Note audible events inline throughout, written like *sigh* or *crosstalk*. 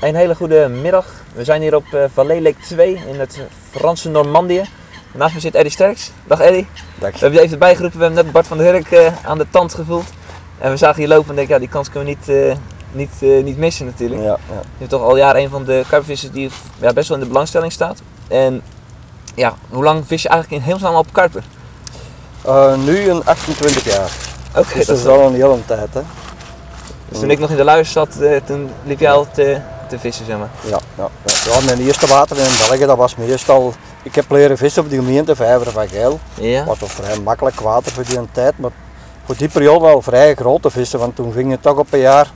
Een hele goede middag. We zijn hier op uh, Vallée Lake 2 in het Franse Normandië. Naast me zit Eddie Sterks. Dag Eddie. Dag. We hebben je even bijgeroepen. We hebben net Bart van der Hurk uh, aan de tand gevoeld. En we zagen hier lopen en denken, ja, die kans kunnen we niet, uh, niet, niet missen natuurlijk. Ja, ja. Je bent toch al jaren een van de karpervissers die ja, best wel in de belangstelling staat. En ja, hoe lang vis je eigenlijk in hemelsnaam op karper? nu een 28 jaar. Oké, okay, dus dat is al een hele tijd hè. Dus toen ik nog in de luier zat, toen liep jij al te, te vissen, zeg maar? Ja, ja, ja. ja, mijn eerste water in België, dat was meestal... Ik heb leren vissen op de gemeente Vijver van Geil. Ja. Was vrij makkelijk water voor die tijd, maar voor die periode wel vrij grote vissen, want toen ving je toch op een jaar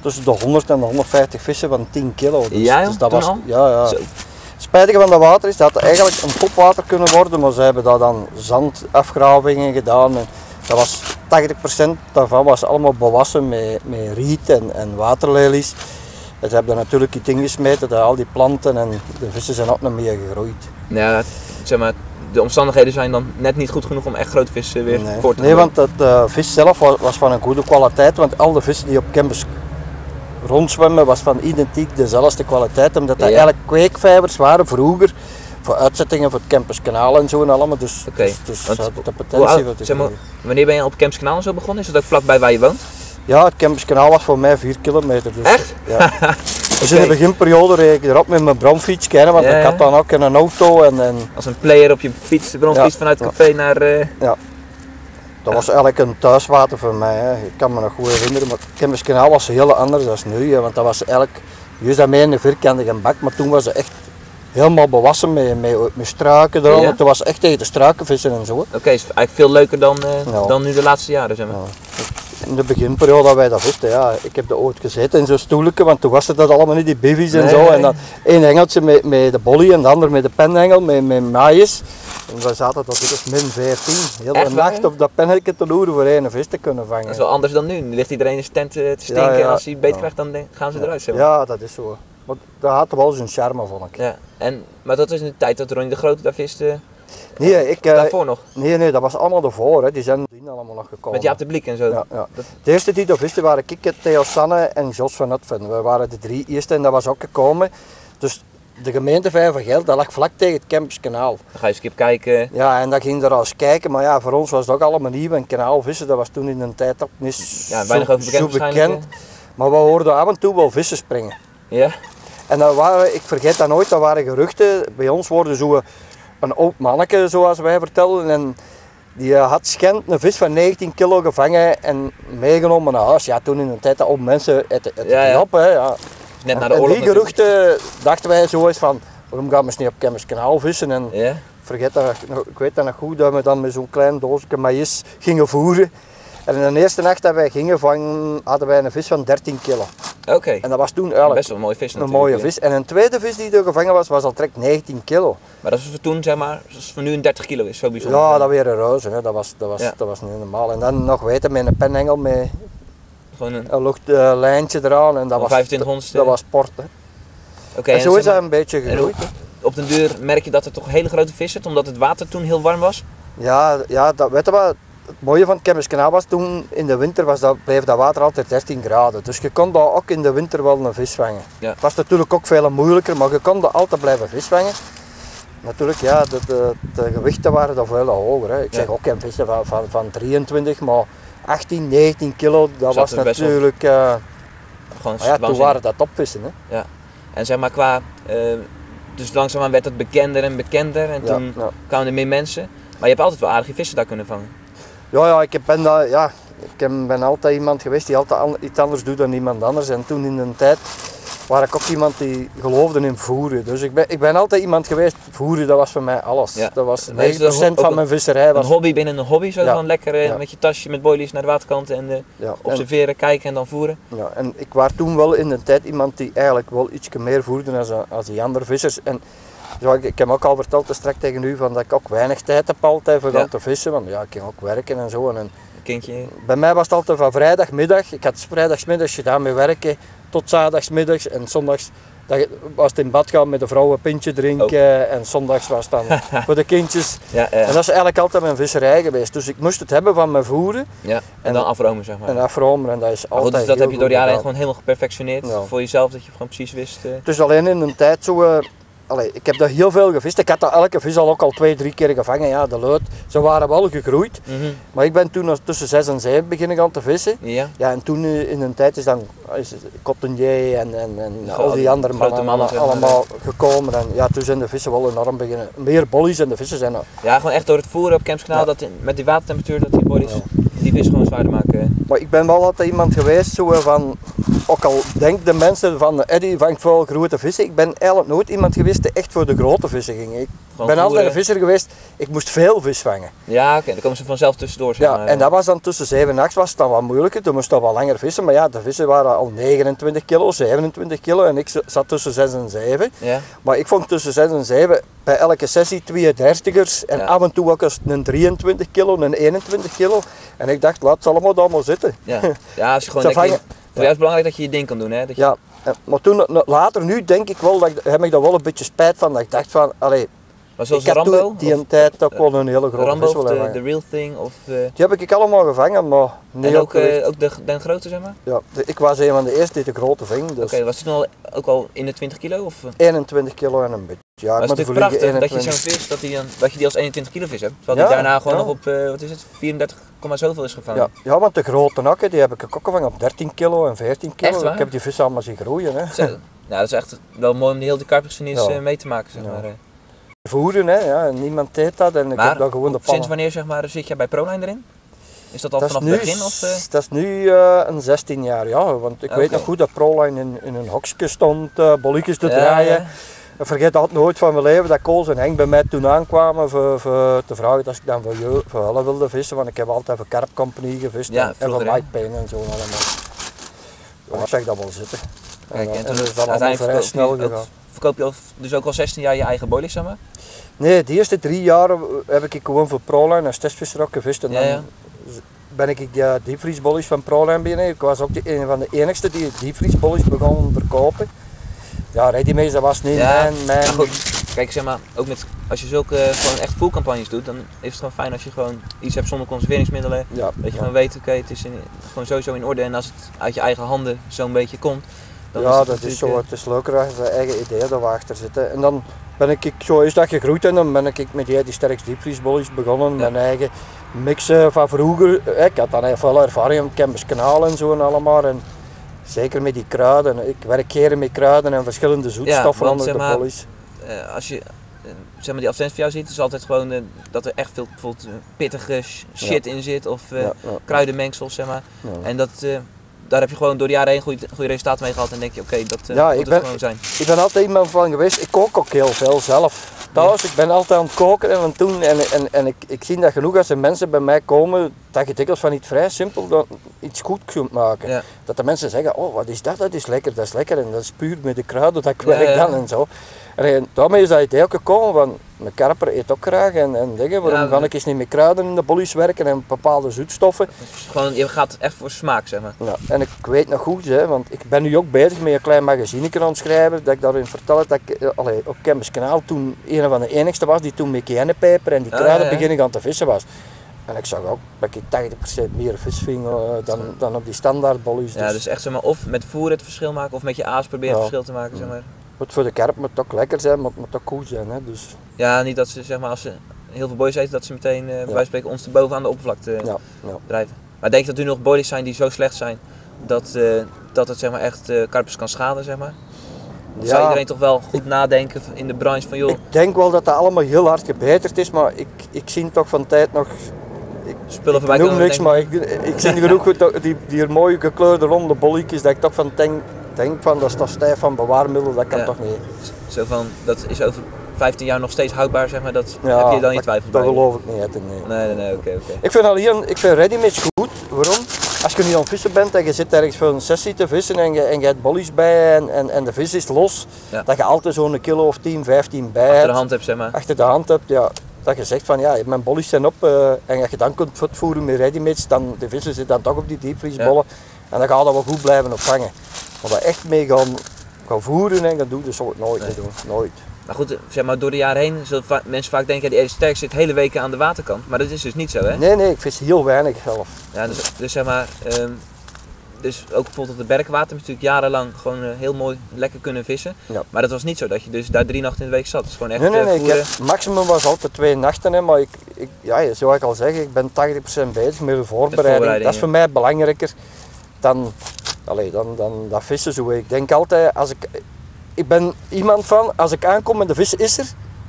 tussen de 100 en de 150 vissen van 10 kilo. Dus, ja, dus dat was, al? Ja, ja. Zo. Het spijtige van dat water is dat het eigenlijk een topwater kunnen worden, maar ze hebben daar dan zandafgravingen gedaan. En dat was 80% daarvan was allemaal bewassen met, met riet en, en waterlelies. Ze hebben natuurlijk iets ingesmeten, dat al die planten en de vissen zijn ook nog meer gegroeid. Ja, zeg maar, de omstandigheden zijn dan net niet goed genoeg om echt grote vissen weer nee. voor te Nee, want de uh, vis zelf was, was, van een goede kwaliteit, want al de vissen die op campus rondzwemmen was van identiek dezelfde kwaliteit, omdat dat Ja. eigenlijk kweekvijvers waren vroeger voor uitzettingen voor het campuskanaal en zo en allemaal. Dus, Oké, dus, dus want de Hoe potentie te zeg maar, wanneer ben je op Camps Kanaal zo begonnen? Is dat ook vlakbij waar je woont? Ja, het campuskanaal was voor mij 4 kilometer. Dus, Echt? Ja. *laughs* Dus in de beginperiode reed ik erop met mijn bromfiets kennen, want Ja, ik ja. had dan ook een auto en, en Als een player op je fiets, de bronfiets Ja, vanuit het ja. café naar... eh, dat was eigenlijk een thuiswater voor mij. Hè. Ik kan me nog goed herinneren, maar het campuskanaal was heel anders dan nu. Hè, want dat was eigenlijk, juist dat in een vierkantige bak, maar toen was het echt helemaal bewassen met, met, met struiken eraan. Ja. Het was echt tegen de struikenvissen en zo. Oké, is eigenlijk veel leuker dan, eh, Ja. dan nu de laatste jaren, zeg maar. In de beginperiode dat wij dat wisten, ja, ik heb er ooit gezeten in zo'n stoeletje, want toen was het dat allemaal niet, die bivies en Nee, zo. En dan één hengeltje met, met de bolly en de ander met de penhengel, met, met maïs. En wij zaten tot dus min 14, heel de nacht op dat penhengel te loeren voor één vis te kunnen vangen. Dat is wel anders dan nu. Nu ligt iedereen in zijn tent eh, te stinken Ja, ja. en als hij beet krijgt dan gaan ze eruit, zeg maar. Ja, dat is zo. Maar dat had wel zijn charme, vond ik. Ja. En, maar dat is in de tijd dat Ronnie de Grote daar viste, Nee, ik, eh, daarvoor nog. nee, nee, dat was allemaal ervoor. Hè. Die zijn die allemaal nog gekomen. Met Jaap de Bliek en zo. Ja, ja. Dat- De eerste die dat wisten waren Kikke, Theo Sanne en Jos van Utven. We waren de drie eerste en dat was ook gekomen. Dus de gemeente Vijvergeld, dat lag vlak tegen het Campuskanaal. Dan ga je keer kijken. Ja, en dat ging er als kijken, maar ja, voor ons was het ook allemaal nieuw. En kanaalvissen, dat was toen in een tijd ook niet Ja, zo, weinig over bekend zo bekend. Maar we hoorden af en toe wel vissen springen. Ja? En dat waren, ik vergeet dat nooit, dat waren geruchten. Bij ons worden zo een oud manneke, zoals wij vertellen. En die had schend een vis van 19 kilo gevangen en meegenomen naar huis. Ja, toen in de tijd dat ook mensen het, het Ja, ja. op, hè. Ja. Net na de en oorlog die geruchten dachten wij zo eens van, waarom gaan we eens niet op Kemmerskanaal vissen? En. Ja? vergeet dat, ik weet dat nog goed, dat we dan met zo'n klein doosje maïs gingen voeren. En in de eerste nacht dat wij gingen vangen, hadden wij een vis van 13 kilo. Oké. En dat was toen eigenlijk Best wel een mooie vis een natuurlijk. mooie ja. vis. En een tweede vis die er gevangen was, was al trek 19 kilo. Maar dat is voor toen, zeg maar, zoals voor nu een 30 kilo is, zo bijzonder. Ja, dat weer een reuze, hè. Dat, was, dat, was, Ja. dat was niet normaal. En dan nog weten met een penhengel met Gewoon een... een luchtlijntje eraan. En dat was, 25 honderdste. dat was sport. Hè. Oké, en zo is dat een beetje gegroeid. op, op den duur merk je dat er toch hele grote vis zit, omdat het water toen heel warm was? Ja, ja dat, weet je wat? Het mooie van het Kemmerskanaal was toen in de winter was dat, bleef dat water altijd 13 graden. Dus je kon daar ook in de winter wel een vis vangen. Ja. Het was natuurlijk ook veel moeilijker, maar je kon daar altijd blijven vis vangen. Natuurlijk, ja, de, de, de gewichten waren daar veel hoger. Hè. Ik Ja. zeg ook een vissen van, van, van 23, maar 18, 19 kilo, dat Zat was natuurlijk... eh, Gewoon ja, toen waren dat topvissen. Hè. En zeg maar qua, eh, dus langzaamaan werd het bekender en bekender en Ja, toen ja. kwamen er meer mensen. Maar je hebt altijd wel aardige vissen daar kunnen vangen. Ja, ja, ik ben, dat, ja, ik ben altijd iemand geweest die altijd iets anders doet dan iemand anders. En toen in een tijd was ik ook iemand die geloofde in voeren. Dus ik ben, ik ben altijd iemand geweest, voeren dat was voor mij alles. Ja. Dat was Maar is 90% dat ook van een- mijn visserij. Een Was, hobby binnen een hobby, zo Ja. van lekker eh, Ja. met je tasje met boilies naar de waterkant en eh, ja, en, observeren, kijken en dan voeren. ja, en ik was toen wel in een tijd iemand die eigenlijk wel iets meer voerde dan als die andere vissers. En zo, ik, ik heb ook al verteld, dus straks tegen u, van dat ik ook weinig tijd heb altijd voor Ja. te vissen. Want ja, ik kan ook werken en zo. En, Een kindje. Bij mij was het altijd van vrijdagmiddag. Ik had vrijdagsmiddags gedaan met werken tot zaterdagsmiddags. En zondags Dat was het in bad gaan met de vrouw een pintje drinken en zondags was het dan *laughs* voor de kindjes. Ja, ja. En dat is eigenlijk altijd mijn visserij geweest. Dus ik moest het hebben van mijn voeren ja. En, en- dan afromen, zeg maar. en afromen en dat is goed, altijd dus dat heb je door de jaren heen gewoon helemaal geperfectioneerd voor jezelf, dat je gewoon precies wist. eh, Het is alleen in een tijd zo. eh, allee, ik heb daar heel veel gevist. Ik had daar elke vis al ook al twee, drie keer gevangen. Ja, de leut. Ze waren wel gegroeid. mhm. Maar ik ben toen tussen 6 en 7 beginnen gaan te vissen. Ja. Ja, en toen eh, in een tijd is dan is Cottonier en, en, en Ja, al die andere mannen, allemaal gekomen. En ja, toen zijn de vissen wel enorm beginnen. Meer bollies en de vissen zijn. ja, gewoon echt door het voeren op Kempskanaal, dat in- met die watertemperatuur, dat die bodies Ja. Die gewoon maken. Maar ik ben wel altijd iemand geweest zo eh, van. Ook al denken de mensen van Eddie vangt veel grote vissen. Ik ben eigenlijk nooit iemand geweest die echt voor de grote vissen ging. Ik Gewoon ben altijd een visser geweest. Ik moest veel vis vangen. Ja, oké, dan komen ze vanzelf tussendoor, zeg Ja, maar. en dat was dan tussen 7 en 8 was het dan wat moeilijker. Toen moest je wel langer vissen. Maar ja, de vissen waren al 29 kilo, 27 kilo en ik zat tussen 6 en 7. Ja, Maar ik vond tussen 6 en 7 bij elke sessie twee dertigers en Ja. af en toe ook eens een 23 kilo, een 21 kilo. En ik dacht, laat het allemaal maar zitten. ja. *laughs* ja je gewoon Ze denkt, vangen- voor jou is belangrijk dat je je ding kan doen, hè. Dat je, Ja, maar toen, later, nu denk ik wel, dat ik, heb ik daar wel een beetje spijt van. Dat ik dacht van, allee, maar zoals ik Rambo, die een tijd ook wel een hele grote Rambo of willen de, Real Thing, of... eh, Die heb ik allemaal gevangen, maar niet en ook, eh, correct. ook de, den grote, zeg maar? ja, de- ik was een van de eerste die de grote ving, dus Oké, was het al, ook al in de 20 kilo? Of, eh? 21 kilo en een beetje. Ja, Maar ik het prachtig dat je 21. zo'n vis, dat, die dat je die als 21 kilo vis hebt. Terwijl die Ja, daarna gewoon ja. nog op, eh, wat is het, 34, zoveel is gevangen. Ja, ja, want de grote nakken die heb ik ook gevangen op 13 kilo en 14 kilo. Echt waar? Ik heb die vissen allemaal zien groeien. Hè. Zo. Ja, dat is echt wel mooi om die hele karpgeschiedenis Ja. eh, mee te maken, zeg maar. Voeren, hè, ja, niemand deed dat en ik Maar heb daar gewoon de sinds pannen. wanneer zeg maar, zit jij bij ProLine erin? Is dat al Dat vanaf het begin? Of, eh? dat is nu eh, een 16 jaar, ja. Want ik weet nog goed dat ProLine in, in een hokje stond, eh bolletjes te Ja, draaien. ja. Ik vergeet dat nooit van mijn leven dat Koos en Henk bij mij toen aankwamen voor, voor te vragen als ik dan voor, jou, voor hulle wilde vissen. Want ik heb altijd voor Carp Company gevist Ja, en, voor Payne en zo allemaal. Ja, ik zeg dat wel zitten. Kijk, en, en dan- toen en dat is dan allemaal uiteindelijk vrij snel gegaan. Verkoop je al, dus ook al 16 jaar je eigen boilies, zeg maar? Nee, de eerste drie jaar heb ik gewoon voor ProLine als testvisser ook gevist. En Ja, dan ben ik die diepvriesbollies van ProLine beginnen. Ik was ook de, een van de enigste die diepvriesbollies begon te verkopen. Ja, ready dat was niet Ja, mijn... mijn goed, kijk, zeg maar, ook met, als je zulke eh, gewoon echt full campagnes doet, dan is het gewoon fijn als je gewoon iets hebt zonder conserveringsmiddelen. ja, Dat je gewoon weet, oké, het is in, gewoon sowieso in orde. En als het uit je eigen handen zo'n beetje komt, ja, is dat is zo. eh, Het is leuker als je eigen ideeën erachter zitten. En dan ben ik, zo is dat gegroeid en dan ben ik met die, die sterkste diepvriesbollies begonnen. Ja. Mijn eigen mixen van vroeger. Eh, Ik had dan heel veel ervaring met Kempers Kanaal en zo en allemaal. En zeker met die kruiden. Ik werk keren met kruiden en verschillende zoetstoffen want onder zeg de maar, bollies. eh, als je zeg maar die advertentie van jou ziet, is altijd gewoon dat er echt veel bijvoorbeeld pittige sh- shit in zit of ja. kruidenmengsels, zeg maar. En dat, eh, daar heb je gewoon door de jaren heen goede, goede resultaten mee gehad en denk je, oké, dat eh, Ja, moet ik het ben- gewoon zijn. Ik ben altijd iemand van geweest, ik kook ook heel veel zelf. Thuis, ik ben altijd aan het koken en aan het doen. En, en, en ik, ik zie dat genoeg als er mensen bij mij komen, dat je dikwijls van iets vrij simpel dan iets goed kunt maken. Ja. Dat de mensen zeggen, oh wat is dat, dat is lekker, dat is lekker. En dat is puur met de kruiden dat ik Ja, werk ja. dan en zo. En, daarmee is dat idee ook gekomen van, mijn karper eet ook graag en, en dingen, waarom Ja, ga ik eens niet met kruiden in de bollies werken en bepaalde zoetstoffen. Dus gewoon, je gaat echt voor smaak, zeg maar. Ja, en ik weet nog goed, hè, want ik ben nu ook bezig met een klein magazinetje aan het schrijven, dat ik daarin vertel dat ik eh, allee, op Kemmers Kanaal toen een van de enigste was die toen met cayennepeper en die Ah, kruiden ja. beginnen gaan te vissen was. En ik zag ook dat ik 80% meer vis ving eh, dan, dan op die standaard bollies. Ja, Dus dus echt zeg maar, of met voer het verschil maken of met je aas proberen Ja. het verschil te maken, zeg maar. Het voor de karp moet ook lekker zijn, maar het moet ook goed zijn. Hè, dus, Ja, niet dat ze zeg maar als ze heel veel boys eten, dat ze meteen eh bij wijze van spreken ons te boven aan de oppervlakte eh, ja, ja. drijven. Maar denk dat er nog boys zijn die zo slecht zijn dat, eh, dat het zeg maar echt eh karpers kan schaden, zeg maar? Of zou Ja. iedereen toch wel goed nadenken in de branche van joh, Ik denk wel dat dat allemaal heel hard gebeterd is, maar ik, ik zie toch van tijd nog spullen Ik noem niks, maar ik, ik zie genoeg goed die, die mooie gekleurde ronde bolletjes dat ik toch van denk, denk van dat is toch stijf van bewaarmiddel, dat kan Ja. toch niet. Zo van, dat is over 15 jaar nog steeds houdbaar, zeg maar, dat heb je dan dat- niet twijfel Dat bij? geloof ik niet. nee. Nee, nee, nee, oké, oké. Ik vind alleen, ik vind ready-mix goed. Waarom? Als je nu aan het vissen bent en je zit ergens voor een sessie te vissen en je, en je hebt bollies bij en, en, en de vis is los, Ja. dat je altijd zo'n kilo of 10, 15 bij Achter hebt, de hand heb, zeg maar. achter de hand hebt, ja, dat je zegt van ja, mijn bollies zijn op eh, en dat je dan kunt voeren met ready-mix, dan de vissen zitten dan toch op die diepvriesbollen en dan gaat dat wel goed blijven opvangen. Maar dat echt mee gaan gaan voeren en gaan doen, dat zou ik nooit Nee. meer doen. Nooit. Maar goed, zeg maar, door de jaren heen zullen va- mensen vaak denken, die Sterk zit hele weken aan de waterkant. Maar dat is dus niet zo, hè? Nee, nee, ik vis heel weinig zelf. Ja, dus, dus zeg maar, ehm, dus ook bijvoorbeeld op de bergwater heb je natuurlijk jarenlang gewoon eh, heel mooi lekker kunnen vissen. Ja. Maar dat was niet zo dat je dus daar drie nachten in de week zat. Het is gewoon echt Nee, nee, eh, nee. Ik heb, maximum was altijd twee nachten, hè, maar ik, ik, ja, zoals ik al zeg, ik ben 80% bezig met de voorbereiding. voorbereiding, dat is voor mij belangrijker dan, allee, dan, dan dat vissen. Zo. Ik denk altijd, als ik, ik ben iemand van, als ik aankom en de vis is er,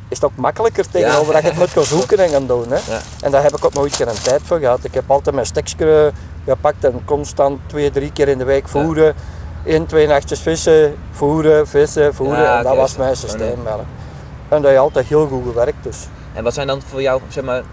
is het ook makkelijker tegenover dat je het moet gaan zoeken en gaan doen. Hè. Ja. En daar heb ik ook nooit geen tijd voor gehad. Ik heb altijd mijn stekje gepakt en constant twee, drie keer in de week voeren. Eén, twee nachtjes vissen, voeren, vissen, voeren. Ja, en dat was mijn systeem. En dat je altijd heel goed gewerkt dus. En wat zijn dan voor jou, zeg maar,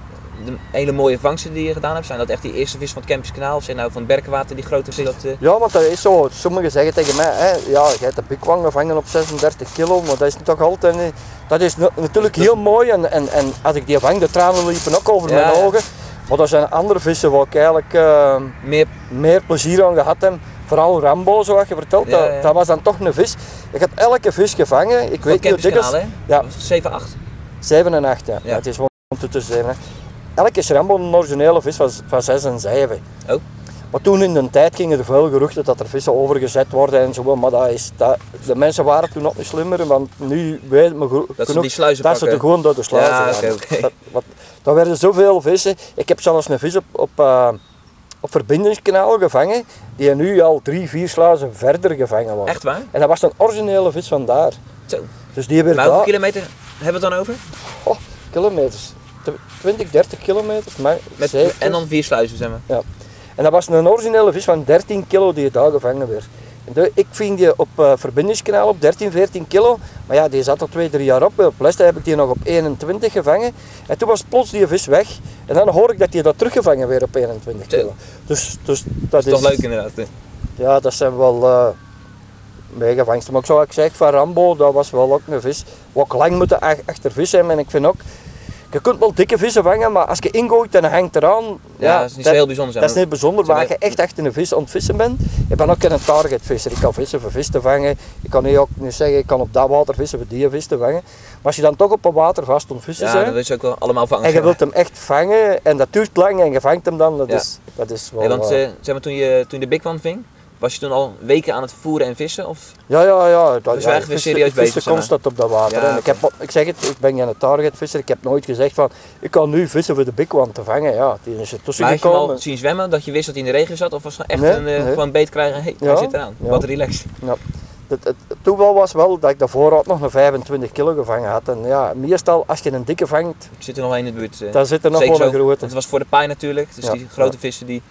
de hele mooie vangsten die je gedaan hebt? Zijn dat echt die eerste vis van het Kempisch Kanaal? Of zijn nou van het berkenwater die grote vis? Dat, Ja, want dat is zo. Sommigen zeggen tegen mij, hè, ja, je hebt de bikwang gevangen op 36 kilo, maar dat is toch altijd. Dat is na- natuurlijk heel mooi en, en, en als ik die vang, de tranen liepen ook over Ja, mijn ja. ogen. Maar er zijn andere vissen waar ik eigenlijk eh, meer meer plezier aan gehad heb. Vooral Rambo, zoals je vertelt, Ja, dat, dat was dan toch een vis. Ik had elke vis gevangen, ik van weet niet hoe hè? Ja. Dat was 7, 8. 7 en 8, ja. Het is gewoon tussen 7 en 8. Elke is Rambo een originele vis van, van 6 en 7. Oh. Maar toen in de tijd gingen er veel geruchten dat er vissen overgezet worden en zo. Maar dat is, dat, de mensen waren toen nog niet slimmer, want nu we Dat ze genoeg dat ze pakken. er gewoon door de sluizen Ja, oké. Dat, wat, werden zoveel vissen. Ik heb zelfs een vis op, op, eh, op verbindingskanaal gevangen, die nu al drie, vier sluizen verder gevangen wordt. Echt waar? En dat was een originele vis van daar. Zo. Dus die weer Maar hoeveel kilometer hebben we het dan over? oh, kilometers. Tw- 20, 30 kilometers, maar Met, zeker. en dan vier sluizen, zeg maar. En dat was een originele vis van 13 kilo die je daar gevangen werd. De- ik ving die op eh verbindingskanaal op 13, 14 kilo. Maar ja, die zat al twee, drie jaar op. Op Leicester heb ik die nog op 21 gevangen. En toen was plots die vis weg. En dan hoor ik dat die dat teruggevangen weer op 21 Zo. kilo. Dus, dus dat, Dat is toch leuk inderdaad. hè? Ja, dat zijn wel eh vangsten. Maar ik zou ook zeggen, van Rambo, dat was wel ook een vis. Wat ik lang moeten ach- achter vis hebben. En ik vind ook, je kunt wel dikke vissen vangen, maar als je ingooit en hij hangt eraan. Ja, dat is niet zo heel bijzonder. Dat is niet bijzonder, waar je echt achter een vis aan het vissen bent. Ik ben ook geen targetvisser. Ik kan vissen voor vis te vangen. Ik kan nu ook niet zeggen, ik kan op dat water vissen voor die vis te vangen. Maar als je dan toch op een water vast het vissen Ja, bent, dat wil je ook wel allemaal vangen. en je wilt hem echt vangen, en dat duurt lang en je vangt hem dan, dat, Ja. is, dat is wel... Hey, want zeg maar, toen je, toen je de Big One ving, was je toen al weken aan het voeren en vissen? Of? Ja, ja, ja. Dat, Dus ja, eigenlijk ik weer serieus ik bezig, maar. constant op dat water. Ja, en ik, heb, ik zeg het, ik ben geen targetvisser. Ik heb nooit gezegd van, ik kan nu vissen voor de big one te vangen. Ja, die is er tussen Maar had je hem gekomen. al zien zwemmen, dat je wist dat hij in de regen zat? Of was het echt Nee, een, eh, nee. gewoon beet krijgen, hé, hey, hij Ja, zit eraan. ja. Wat relaxed. Het, het, het toeval was wel dat ik daarvoor ook nog een 25 kilo gevangen had. En ja, meestal als je een dikke vangt, Ik zit er nog wel in de buurt. eh. dan zit er nog wel een grote. Het was voor de paai natuurlijk, dus Ja, die grote ja. vissen die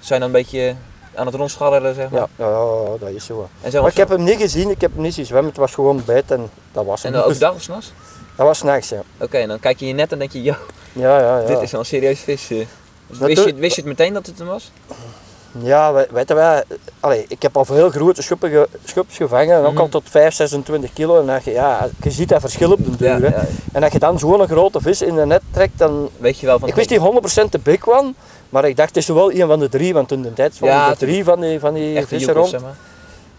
zijn dan een beetje aan het rondscharrelen, zeg maar. Ja, ja, dat is zo. En, Maar ik heb hem niet gezien, ik heb hem niet zien zwemmen. Het was gewoon beet en dat was en hem. dan overdag of s'nachts? Dat was s'nachts, ja. Oké, en dan kijk je je net en denk je, yo, Ja, ja, ja. dit is wel een serieus vis. eh. Dus Dat wist, je, wist je het meteen dat het hem was? Ja, we- weet je wij, allee, ik heb al veel grote schuppen ge, schups gevangen, en ook Mhm. al tot 5, 26 kilo. En als je, ja, je ziet dat verschil op de duur. Ja, hè. ja. En als je dan zo'n grote vis in de net trekt, dan... Weet je wel van... Ik wist die 100% de big one, maar ik dacht het is wel een van de drie, want toen de tijd Ja, waren er drie van die, van die vissen rond. zeg maar.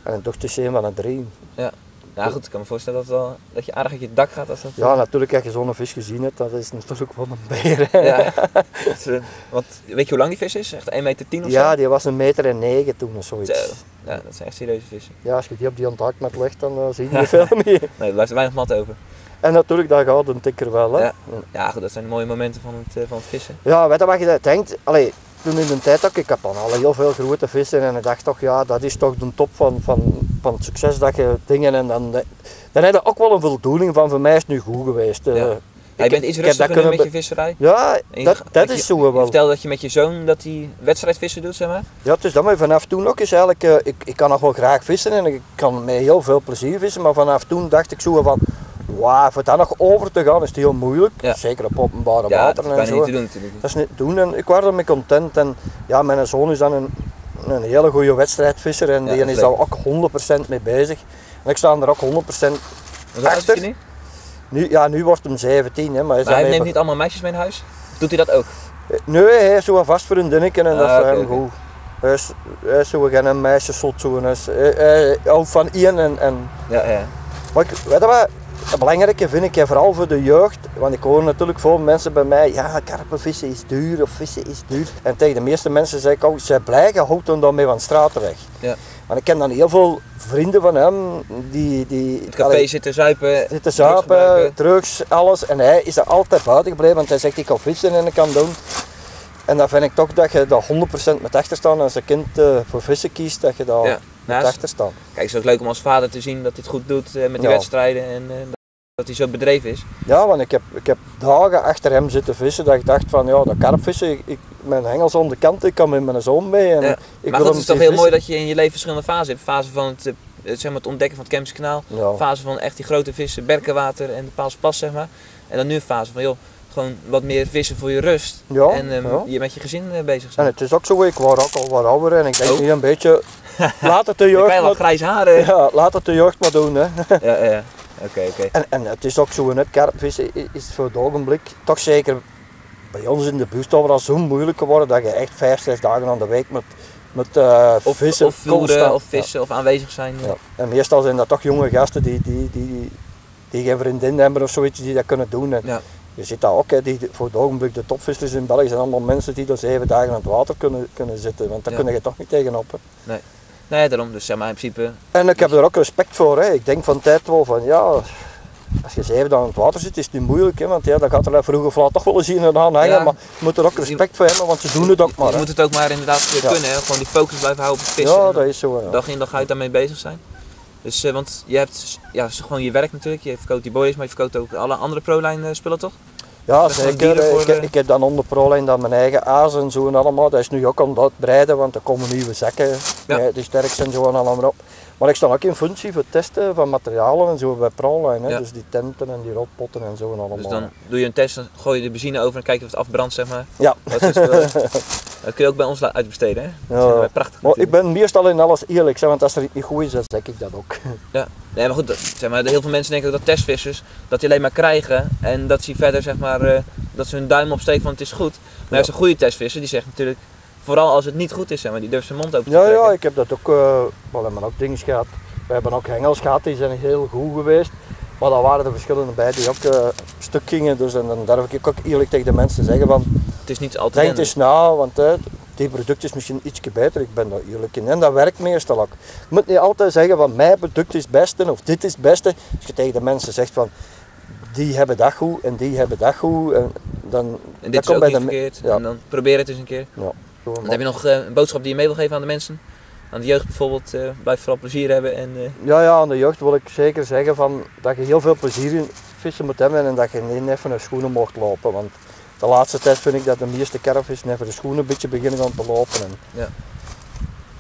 En het is een van de drie. Ja goed, ik kan me voorstellen dat, wel, dat je aardig uit je dak gaat als dat... Ja, natuurlijk als je zo'n vis gezien hebt, dat is natuurlijk wel een beer. Ja. Dat, wat, weet je hoe lang die vis is? Echt 1,10 meter tien of Ja, zo? die was een meter en negen toen of zoiets. Zo. Ja, dat zijn echt serieuze vissen. Ja, als je die op die onthaakmat legt, dan eh, zie je niet *laughs* veel meer. Nee, er blijft er weinig mat over. En natuurlijk, dat gaat een tikker wel. Hè. Ja. Ja dat zijn mooie momenten van het, eh, van het vissen. Ja, weet je wat je denkt? Allee, toen in de tijd ook, ik heb dan al heel veel grote vissen en ik dacht toch, ja, dat is toch de top van, van, van het succes dat je dingen en dan, dan heb je ook wel een voldoening van, voor mij is het nu goed geweest. Eh, Ja. ik Ja, je bent iets rustiger met je visserij. Ja, je dat, dat je- is zo Je wel. vertelde dat je met je zoon dat hij wedstrijdvissen doet, zeg maar. Ja, dus dat maar vanaf toen ook is eigenlijk, eh, ik, ik kan nog wel graag vissen en ik kan met heel veel plezier vissen, maar vanaf toen dacht ik zo van, wauw, voor dat nog over te gaan is het heel moeilijk, Ja. zeker op openbare Ja, water dat is en zo. niet te doen natuurlijk. Dat is niet doen en ik was ermee content en ja, mijn zoon is dan een, een hele goede wedstrijdvisser en Ja, die dat is is daar ook 100% mee bezig. En ik sta er ook 100% Wat is achter. hij nu? nu, ja, nu wordt hem 17 hè, maar hij is Maar hij daarmee neemt niet allemaal meisjes mee naar huis? Of doet hij dat ook? be- Nee, hij is zo vast voor een dinnetje en dat Ah, is voor oké, hem goed. Hij is, hij is zo geen meisjeszot zo is. Hij, hij houdt van één en, en Ja, ja. maar ik, weet je wat, het belangrijke vind ik vooral voor de jeugd, want ik hoor natuurlijk veel mensen bij mij, ja karpenvissen is duur of vissen is duur. En tegen de meeste mensen zeg ik ook, zij blij gehouden dan mee van straten weg. Ja. Want ik ken dan heel veel vrienden van hem die, die Het café zitten zuipen. zitten zuipen, drugs, alles. En hij is er altijd buiten gebleven, want hij zegt ik kan vissen en ik kan doen. En dan vind ik toch dat je daar 100% met achter staat. Als een kind eh, voor vissen kiest, dat je Ja. Nou, het. Kijk, het is ook leuk om als vader te zien dat hij het goed doet eh, met die Ja. wedstrijden en eh, dat hij zo bedreven is. Ja, want ik heb, ik heb dagen achter hem zitten vissen dat ik dacht van ja, dat karpvissen, ik, ik, mijn hengels aan de kant, ik kan met mijn zoon mee. En Ja. ik maar het is toch heel mooi dat je in je leven verschillende fasen hebt. Fase van het, eh, zeg maar, het ontdekken van het Kempse kanaal. Ja. Fase van echt die grote vissen, berkenwater en de Paalsplas zeg maar. En dan nu een fase van joh, gewoon wat meer vissen voor je rust. Ja, en ehm, ja. je met je gezin bezig En zijn. het is ook zo, ik word ook al wat ouder en ik denk nu een beetje, *laughs* laat het de Je jeugd grijze haren. ja, laat het de jeugd maar doen. Hè. ja, *laughs* ja. ja. Oké, oké. En, en het is ook zo, net karpvissen is voor het ogenblik toch zeker bij ons in de buurt al zo moeilijk geworden dat je echt vijf, zes dagen aan de week met, met eh, Of, vissen of voeren, of vissen, of aanwezig zijn. Ja. En meestal zijn dat toch jonge gasten die, die, die, die geen vriendin hebben of zoiets die dat kunnen doen. En Ja. Je ziet dat ook, hè, die, voor het ogenblik de topvissers in België zijn allemaal mensen die er zeven dagen aan het water kunnen, kunnen zitten. Want daar Ja. kun je toch niet tegenop. Hè. Nee, daarom. Dus zeg maar in principe. En ik heb er ook respect voor. Hè. Ik denk van tijd wel van ja, als je zeven dagen aan het water zit is het niet moeilijk. Hè, want ja, dan gaat er vroeg of laat toch wel eens hier en aan hangen. Ja. Maar je moet er ook respect voor hebben, want ze doen het ook maar. je moet het ook maar inderdaad Ja. kunnen. Hè? Gewoon die focus blijven houden op het vissen. Ja, dat is zo. Ja. dag in dag uit daarmee bezig zijn. Dus, eh, want je hebt ja, gewoon je werk natuurlijk. Je verkoopt die boys, maar je verkoopt ook alle andere ProLine eh, spullen toch? Ja, zeker. voor, Ik, eh, ik heb dan onder ProLine dan mijn eigen aas en zo en allemaal. Dat is nu ook aan het uitbreiden, want er komen nieuwe zakken. Ja. Ja. Die sterkste en zo en allemaal op. Maar ik sta ook in functie voor het testen van materialen en zo bij ProLine. Hè. Ja. Dus die tenten en die rotpotten en zo en allemaal. Dus dan doe je een test, dan gooi je de benzine over en kijk je of het afbrandt zeg maar. Ja. Dat, is wel- *laughs* dat kun je ook bij ons uitbesteden hè? Dat Ja. prachtig Maar ik ben meestal in alles eerlijk, zeg, want als er iets niet goed is, dan zeg ik dat ook. *laughs* Ja. Nee, maar goed, dat, zeg maar, heel veel mensen denken dat testvissers dat die alleen maar krijgen en dat ze verder zeg maar, eh, dat ze hun duim opsteken van het is goed. Maar als een goede testvisser die zegt natuurlijk, vooral als het niet goed is, zeg maar, die durft zijn mond open te Ja, trekken. ja, ik heb dat ook, eh we hebben ook dingen gehad. We hebben ook hengels gehad, die zijn heel goed geweest. Maar daar waren er verschillende bij die ook eh, stuk gingen. Dus en dan durf ik ook eerlijk tegen de mensen zeggen van, Het is niet altijd denk eens na, want hè, die product is misschien ietsje beter. Ik ben daar eerlijk in. En dat werkt meestal ook. Je moet niet altijd zeggen van, mijn product is het beste of dit is het beste. Als je tegen de mensen zegt van, die hebben dat goed en die hebben dat goed. En dan, En dat dit is ook bij de me- verkeerd. Ja. En dan probeer het eens een keer. Ja, heb je nog eh, een boodschap die je mee wil geven aan de mensen? Aan de jeugd bijvoorbeeld, eh, blijf vooral plezier hebben en eh, Ja, ja, aan de jeugd wil ik zeker zeggen van, dat je heel veel plezier in vissen moet hebben en dat je niet even naar schoenen mocht lopen. Want de laatste tijd vind ik dat de meeste karpvissen even de schoenen een beetje beginnen aan te lopen. En Ja.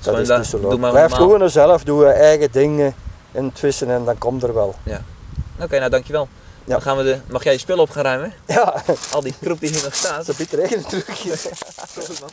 dat is niet zo doe leuk. maar Blijf normaal. gewoon zelf, doe je eigen dingen in het vissen en dan komt er wel. Oké, nou dankjewel. Ja. Dan gaan we de, mag jij je spullen op gaan ruimen? Ja, Al die troep die hier nog staat. dat biedt regen terug. Goed, *laughs* man.